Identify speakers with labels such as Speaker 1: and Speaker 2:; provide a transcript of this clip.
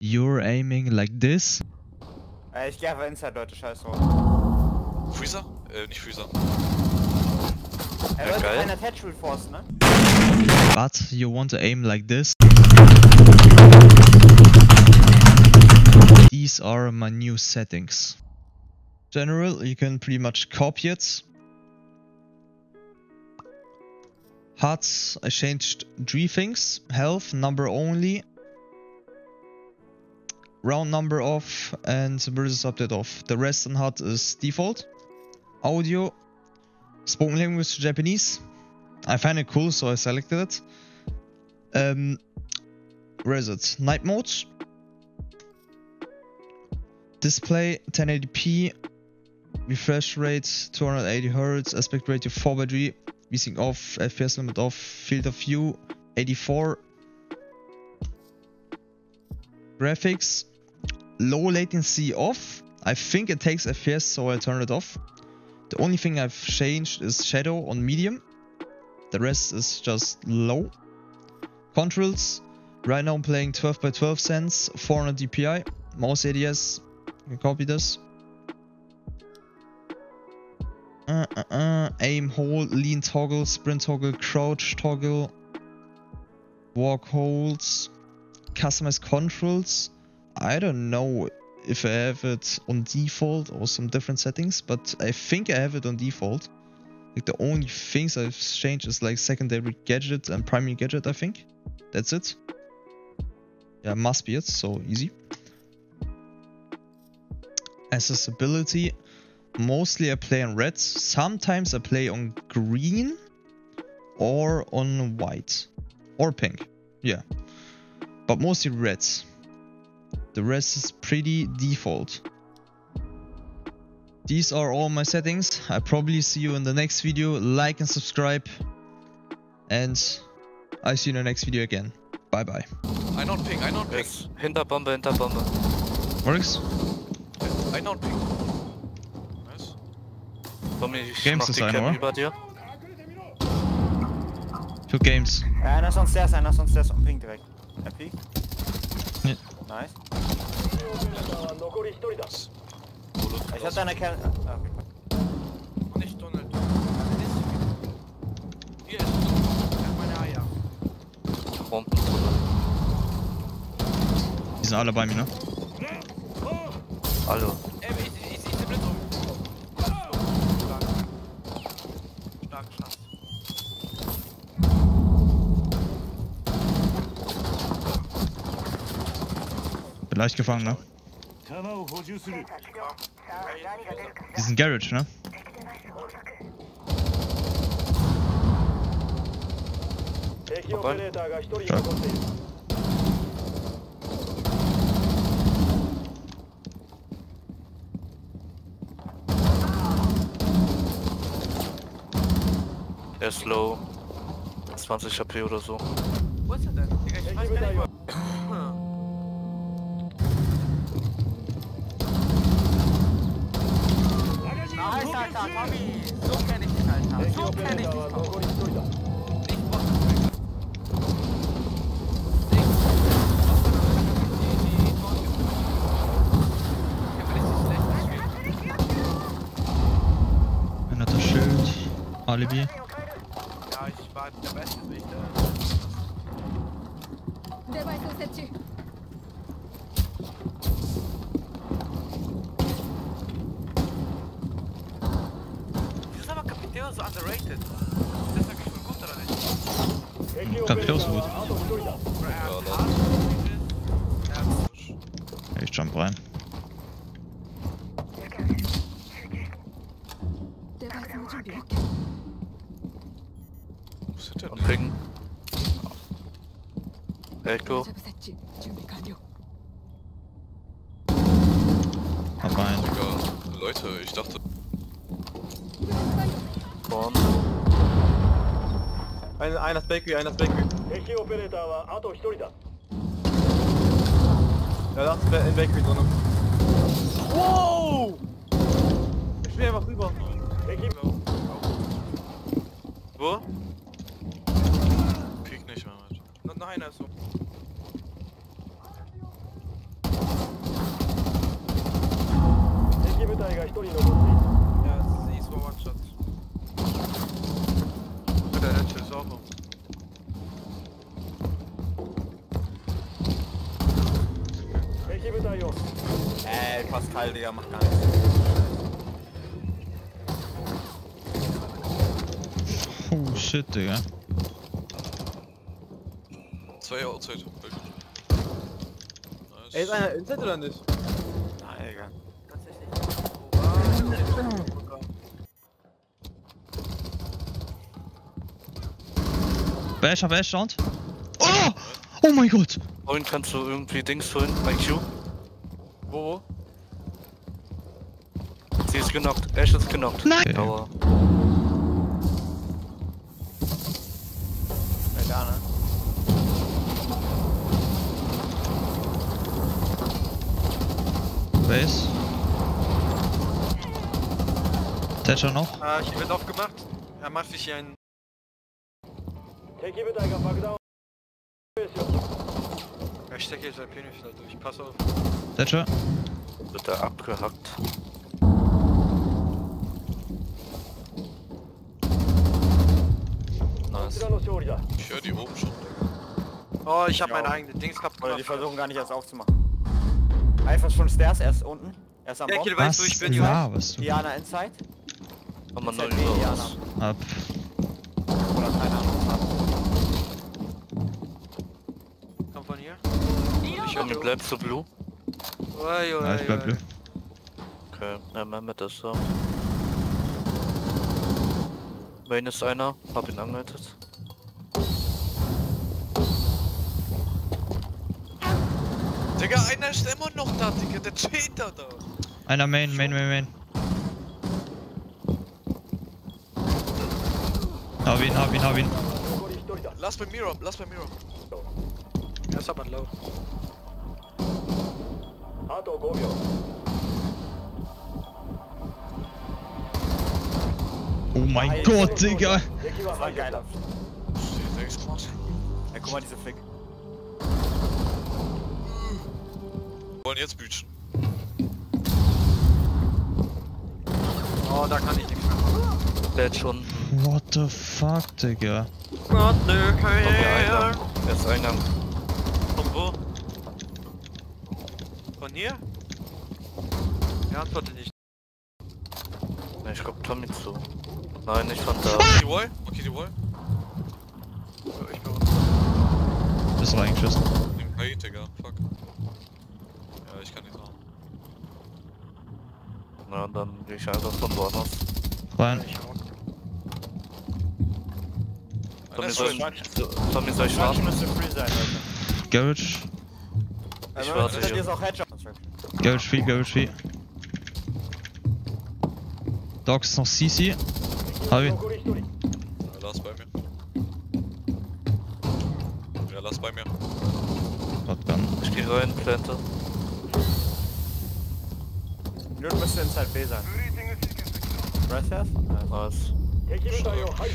Speaker 1: You're aiming like this?
Speaker 2: Äh, ich geh einfach Inside, Leute, scheiß drauf.
Speaker 3: Freezer? Äh, nicht Freezer.
Speaker 2: Er
Speaker 3: Ja,
Speaker 2: wird
Speaker 3: geil.
Speaker 2: keiner Attach Force, ne?
Speaker 1: But you want to aim like this? These are my new settings. General, you can pretty much copy it. HUDs, I changed three things. Health, number only. Round number off and versus update off. The rest on HUD is default. Audio, spoken language Japanese. I find it cool, so I selected it. Um, where is it? Night mode. Display 1080p. Refresh rate 280 Hz. Aspect ratio 4x3. VSync off. FPS limit off. Field of view 84. Graphics low latency off. I think it takes FPS, so I'll turn it off. The only thing I've changed is shadow on medium. The rest is just low. Controls. Right now I'm playing 12 by 12 cents, 400 DPI. Mouse ADS. You copy this. Uh, uh, uh, aim, hold, lean toggle, sprint toggle, crouch toggle, walk holds, customize controls. I don't know if I have it on default or some different settings, but I think I have it on default. Like the only things I've changed is like secondary gadget and primary gadget, I think. That's it. Yeah, must be it, so easy. Accessibility. Mostly I play on red. Sometimes I play on green or on white or pink. Yeah. But mostly reds. The rest is pretty default. These are all my settings. I probably see you in the next video. Like and subscribe. And I see you in the next video again. Bye bye.
Speaker 3: Einer und Ping, einer und Ping.
Speaker 4: Yes. Hinter Bombe, hinter Bombe.
Speaker 1: Works?
Speaker 3: Einer und Ping. Nice.
Speaker 4: Bombe, ich
Speaker 1: Games
Speaker 4: mach
Speaker 1: ist
Speaker 4: die
Speaker 1: einer,
Speaker 4: Cam
Speaker 1: oder?
Speaker 4: über dir.
Speaker 1: Two games.
Speaker 2: Ja, einer ist on stairs, einer ist on stairs und ping direkt. Er piekt.
Speaker 1: Ja.
Speaker 2: Nice. Ich hab deine Kerl. Ah, okay.
Speaker 3: Nicht Donald. Hier ist Tunnel. Ich hab meine Eier.
Speaker 4: Bomben.
Speaker 1: Die sind alle bei mir, ne?
Speaker 4: Hallo.
Speaker 1: Leicht gefangen, ne? Die sind Garage, ne?
Speaker 5: Opa. Ja.
Speaker 4: Er ist low. 20 HP oder so.
Speaker 3: Wo ist er denn? Ich weiß gar nicht,
Speaker 2: da, Tommy. So kenne ich dich, Alter. So
Speaker 5: kenne
Speaker 2: ich dich, Tommy.
Speaker 1: Ich brauche Alibi.
Speaker 3: Ja, ich war der beste
Speaker 6: Sicht. Der weiß, was
Speaker 3: er Sichter. Ich wieder so gut.
Speaker 4: Ja,
Speaker 1: ich jump rein.
Speaker 3: Was ist
Speaker 4: denn? Ping. Echo.
Speaker 1: Hab
Speaker 3: einen. Leute, ich dachte.
Speaker 4: Ein,
Speaker 2: einer ist Bakery, einer ist Bakery. Ja, da ist in Bakery drin. Wow! Ich bin einfach rüber.
Speaker 4: Wo?
Speaker 3: Krieg nicht mehr mit. Na, nein, also. er ist so. Ja, es ist One-Shot.
Speaker 2: Ey, Pascal, Digga, macht gar nichts.
Speaker 1: Oh shit, Digga.
Speaker 7: Zwei Outside.
Speaker 3: Ey, ist einer Inside oder nicht?
Speaker 2: Nein, Digga.
Speaker 1: Bash, Bash, Sound. Oh! Oh mein Gott!
Speaker 4: Vorhin kannst du irgendwie Dings holen, IQ.
Speaker 3: Wo, wo?
Speaker 4: ist genockt. Ash ist genockt.
Speaker 1: Nein!
Speaker 4: Dauer.
Speaker 2: Ja. Base. Ne?
Speaker 1: Thatcher noch?
Speaker 3: Ah, hier wird aufgemacht. Er macht sich hier einen.
Speaker 5: Take it with Iger, fuck down.
Speaker 3: Ich stecke jetzt sein Penis da durch. Pass auf.
Speaker 1: Thatcher.
Speaker 4: Wird er abgehackt. Nice.
Speaker 7: Ich höre die oben schon.
Speaker 3: Oh, ich
Speaker 2: habe
Speaker 3: meine eigene Dings kaputt
Speaker 2: gemacht. Die versuchen gar nicht erst aufzumachen. Einfach schon Stairs, erst unten. Er ist am
Speaker 3: ja, Kill, weißt du, ich bin
Speaker 1: ja, was du?
Speaker 2: Diana inside.
Speaker 4: Komm mal neu raus.
Speaker 1: Ab.
Speaker 2: Oder keine Ahnung.
Speaker 3: Komm von hier.
Speaker 4: Ich höre, du bleibst du blue.
Speaker 3: Oi, oi,
Speaker 1: ja, ich bleib blue.
Speaker 4: Okay, er ja, mit das so. Main ist einer, hab ihn angeleitet.
Speaker 7: Digga, einer ist immer noch da, Digga, der Cheater da.
Speaker 1: Einer Main, Main, Main, Main. Hab ihn, hab ihn, hab ihn.
Speaker 7: Lass bei mir Miro, lass bei mir Miro.
Speaker 3: Er ist aber low.
Speaker 5: Hato Gobio.
Speaker 1: Oh mein
Speaker 2: Alter,
Speaker 1: Gott, Digga!
Speaker 2: Das war geiler. Ja, guck mal, diese Fick.
Speaker 7: Wir wollen jetzt bütschen.
Speaker 3: Oh, da kann ich nichts mehr machen.
Speaker 4: Der jetzt schon.
Speaker 1: What the fuck, Digga?
Speaker 3: Gott, nö,
Speaker 4: kein Eingang. Der ist Eingang.
Speaker 3: Von wo? Von hier? Er antwortet
Speaker 4: Ne, ich glaub Tommy zu. Nein, nicht von da.
Speaker 7: Okay, die Wall. Okay, die Wall.
Speaker 3: Ich bin runter.
Speaker 1: Bist du reingeschossen?
Speaker 7: Nimm Kai, Digga. Fuck. Ja, ich kann nicht sagen.
Speaker 4: Na, dann geh ich einfach von.
Speaker 1: Rein.
Speaker 3: Ich auch.
Speaker 7: Einer
Speaker 4: Tommy
Speaker 7: ist
Speaker 4: soll. Tommy soll ich warten?
Speaker 2: müsste free sein, Leute.
Speaker 1: Garage.
Speaker 2: Also,
Speaker 4: warte
Speaker 2: hinter
Speaker 4: hier.
Speaker 2: auch Headshot.
Speaker 1: Garage 4, Doc noch CC. Hab ihn.
Speaker 7: Rella ist bei mir. Rella ist bei mir.
Speaker 1: Shotgun.
Speaker 4: Ich geh rein, Plante.
Speaker 2: Nerd müsste inside B sein. Breath have?
Speaker 4: Nice.